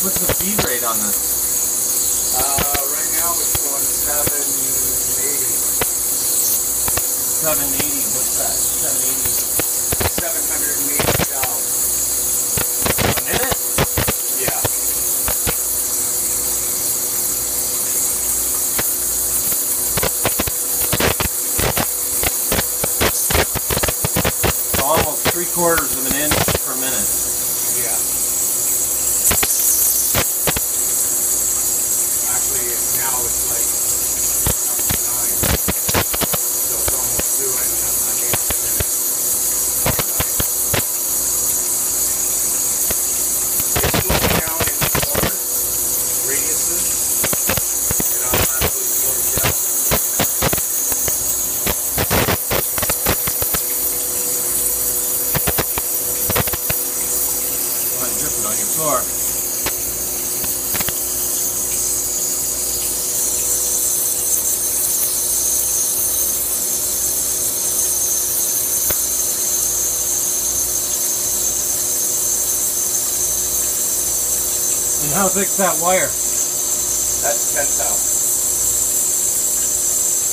What's the feed rate on this? Uh, right now it's going 780. 780. What's that? 780. 780 dollars. A minute? Yeah. So almost three quarters of an inch per minute. Yeah. Actually, it- now it's like up to nine. So it's almost doing an inch a minute. It's slowing down in corners, radiuses. It automatically slows down. Why dripping on your floor? And how thick's that wire? That's 10,000.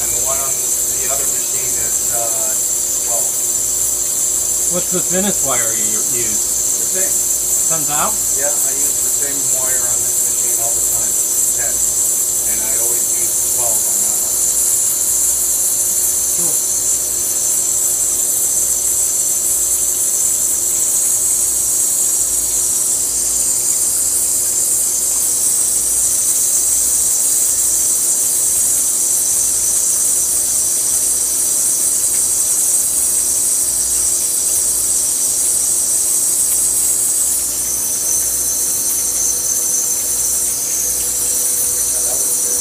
And the one on the other machine is uh, 12. What's the thinnest wire you use? The same. Comes out? Yeah, I use the same wire on this machine all the time. 10. And I always use 12 on that one. Yeah, that was good.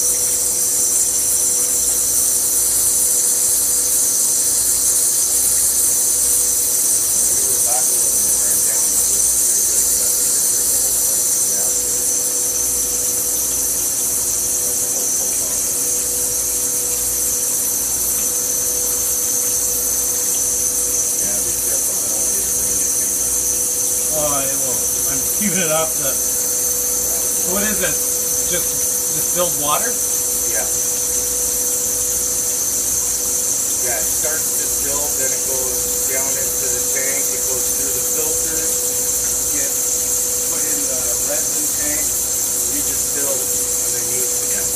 When we were back a little more and down, that was pretty good. You got the picture of the whole thing. Yeah. Got the whole photon. Yeah, be careful. I don't want you to ruin your camera. Oh, I won't. I'm it up. The, what is this? Just distilled water? Yeah. Yeah, it starts distilled, then it goes down into the tank, it goes through the filters, gets put in the resin tank, redistilled, and then used again.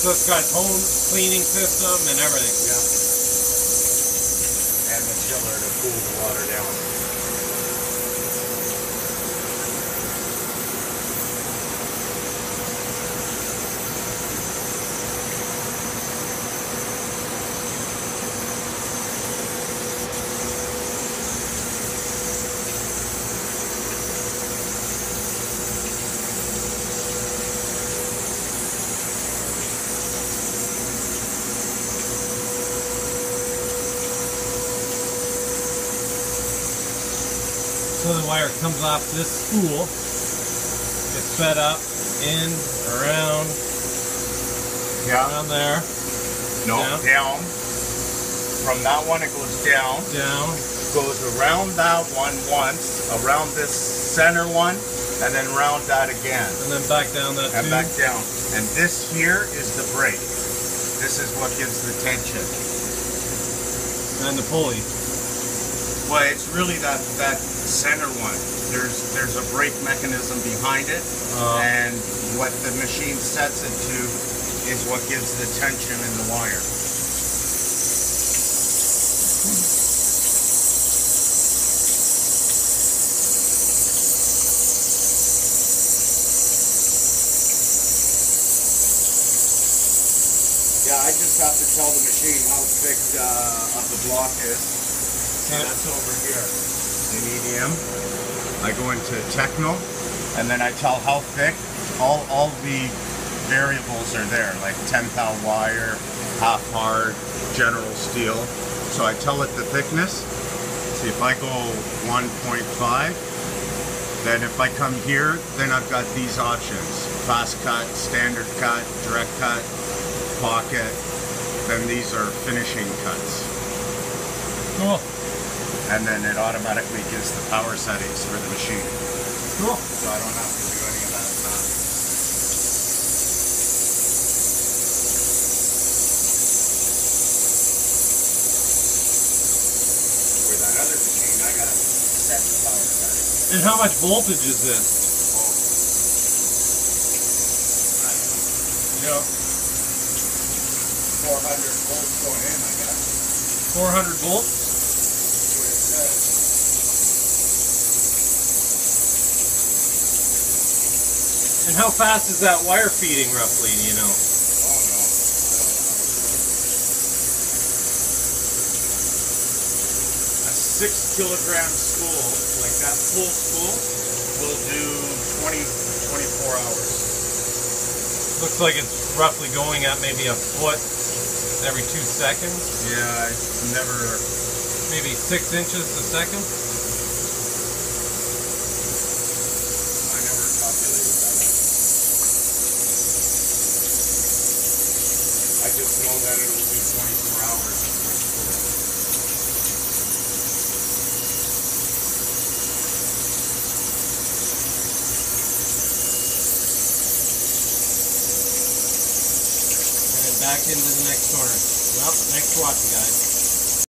So it's got its own cleaning system and everything. Yeah. And chiller to cool the water down. The wire comes off this spool, gets fed up, in, around, Yeah. around there, No, Down. down. From that one, it goes down. down. goes around that one once, around this center one, and then around that again, And then back down that and tube. back down. And this here is the brake. This is what gives the tension. and the pulley. Well, it's really that that center one. There's there's a brake mechanism behind it, Uh, and what the machine sets it to is what gives the tension in the wire. Yeah, I just have to tell the machine how thick uh, of the block is. Okay. that's over here. The medium. I go into techno, and then I tell how thick. All all the variables are there, like 10 thou wire, half hard, general steel. So I tell it the thickness. See if I go 1.5, Then if I come here, then I've got these options. Fast cut, standard cut, direct cut, pocket. Then these are finishing cuts. Cool. And then it automatically gives the power settings for the machine. Cool. So I don't have to do any of that. With that other machine, I gotta set the power settings. And how much voltage is this? You know, 400 volts going in, I guess. 400 volts? That's what it says. And how fast is that wire feeding roughly, do you know? Oh. A six kilogram spool, like that full spool, will do 20, 24 hours. Looks like it's roughly going at maybe a foot every two seconds, Yeah, I never. maybe six inches a second. I never calculated that out. I just know that it'll do 24 hours of my spool. And back into the next corner. Well, thanks for watching, guys.